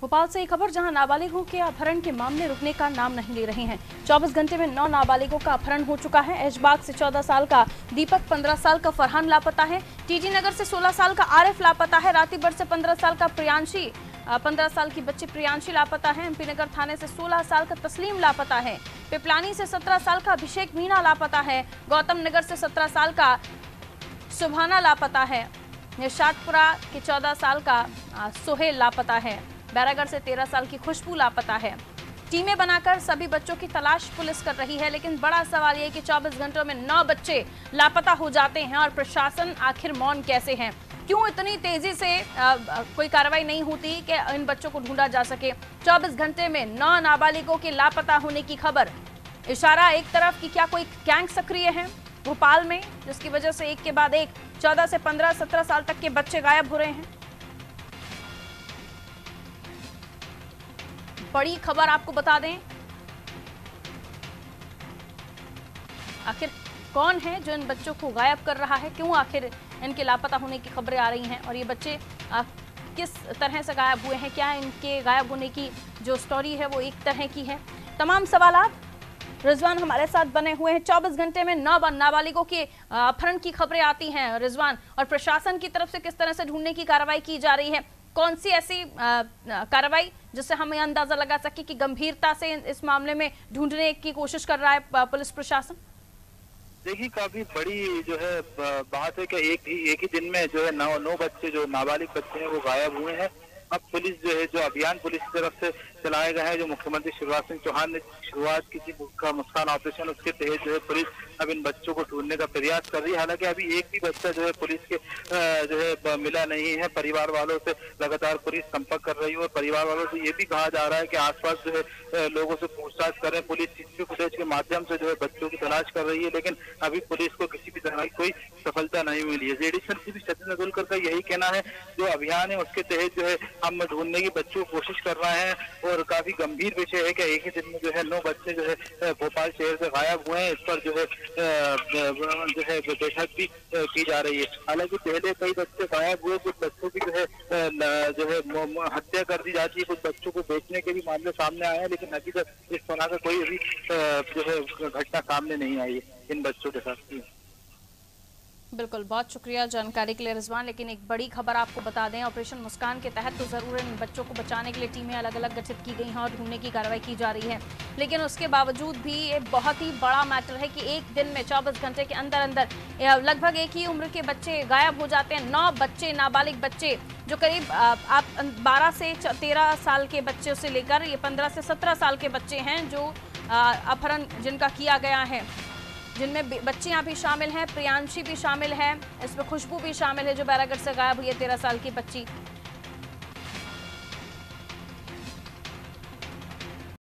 भोपाल से एक खबर, जहाँ नाबालिगों के अपहरण के मामले रुकने का नाम नहीं ले रहे हैं। 24 घंटे में नौ नाबालिगों का अपहरण हो चुका है। ऐशबाग से 14 साल का दीपक 15 साल का फरहान लापता है। टीटी नगर से 16 साल का आरिफ लापता है। रातीबड़ से 15 साल का प्रियांशी पंद्रह साल की बच्ची प्रियांशी लापता है। एमपी नगर थाने से 16 साल का तस्लीम लापता है। पिपलानी से 17 साल का अभिषेक मीणा लापता है। गौतम नगर से 17 साल का सुभाना लापता है। निशादपुरा के 14 साल का सोहेल लापता है। बैरागढ़ से 13 साल की खुशबू लापता है। टीमें बनाकर सभी बच्चों की तलाश पुलिस कर रही है लेकिन बड़ा सवाल यह कि 24 घंटों में नौ बच्चे लापता हो जाते हैं और प्रशासन आखिर मौन कैसे हैं? क्यों इतनी तेज़ी से आ, कोई कार्रवाई नहीं होती कि इन बच्चों को ढूंढा जा सके? 24 घंटे में नौ नाबालिगों के लापता होने की खबर। इशारा एक तरफ़ की क्या कोई गैंग सक्रिय है भोपाल में जिसकी वजह से एक के बाद एक 14 से 15 17 साल तक के बच्चे गायब हो रहे हैं? बड़ी खबर आपको बता दें। आखिर कौन है जो इन बच्चों को गायब कर रहा है? क्यों आखिर इनके लापता होने की खबरें आ रही हैं? और ये बच्चे आ, किस तरह से गायब हुए हैं? क्या इनके गायब होने की जो स्टोरी है वो एक तरह की है? तमाम सवाल रिजवान हमारे साथ बने हुए हैं। 24 घंटे में नौ नाबालिगों के अपहरण की खबरें आती हैं रिजवान। और प्रशासन की तरफ़ से किस तरह से ढूँढने की कार्रवाई की जा रही है? कौन सी ऐसी कार्रवाई जिससे हमें अंदाज़ा लगा सके कि गंभीरता से इस मामले में ढूँढने की कोशिश कर रहा है पुलिस प्रशासन? देखिए, काफ़ी बड़ी जो है बात है कि एक ही एक ही दिन में जो है नौ नौ बच्चे, जो नाबालिग बच्चे हैं, वो गायब हुए हैं। अब पुलिस जो है, जो अभियान पुलिस की तरफ़ से चलाया गया है, जो मुख्यमंत्री शिवराज सिंह चौहान ने शुरुआत की थी का मुस्कान ऑपरेशन, उसके तहत जो है पुलिस अब इन बच्चों को ढूँढने का प्रयास कर रही है। हालाँकि अभी एक भी बच्चा जो है पुलिस के जो है मिला नहीं है। परिवार वालों से लगातार पुलिस संपर्क कर रही है और परिवार वालों से ये भी कहा जा रहा है कि आसपास जो है लोगों से पूछताछ कर। रहे हैं पुलिस सीसीटीवी फुटेज के माध्यम से जो है बच्चों की तलाश कर रही है, लेकिन अभी पुलिस को किसी भी तरह की कोई सफलता नहीं मिली है। जेडीसन से भी सचिन अदुलकर का यही कहना है, जो अभियान है, उसके तहत जो है हम ढूँढने की बच्चों कोशिश कर रहे हैं और काफ़ी गंभीर विषय है कि एक ही दिन में जो है नौ बच्चे जो है भोपाल शहर से गायब हुए हैं। इस पर जो है जो है बैठक भी की जा रही है। हालाँकि पहले कई बच्चे गायब हुए, कुछ बच्चों की जो है जो है हत्या कर दी जाती है। कुछ बच्चों को बेचने के भी मामले सामने आए हैं, लेकिन अभी तक इस तरह का कोई अभी जो है, घटना सामने नहीं आई है इन बच्चों के साथ। बिल्कुल, बहुत शुक्रिया जानकारी के लिए रिजवान, लेकिन एक बड़ी खबर आपको बता दें, ऑपरेशन मुस्कान के तहत तो ज़रूर इन बच्चों को बचाने के लिए टीमें अलग अलग गठित की गई हैं और ढूँढने की कार्रवाई की जा रही है। लेकिन उसके बावजूद भी ये बहुत ही बड़ा मैटर है कि एक दिन में चौबीस घंटे के अंदर अंदर लगभग एक ही उम्र के बच्चे गायब हो जाते हैं। नौ बच्चे, नाबालिग बच्चे, जो करीब आप बारह से तेरह साल के बच्चे से लेकर ये पंद्रह से सत्रह साल के बच्चे हैं, जो अपहरण जिनका किया गया है। जिनमें बच्चियाँ भी शामिल हैं, प्रियांशी भी शामिल हैं इसमें खुशबू भी शामिल है जो बैरागढ़ से गायब हुई है तेरह साल की बच्ची।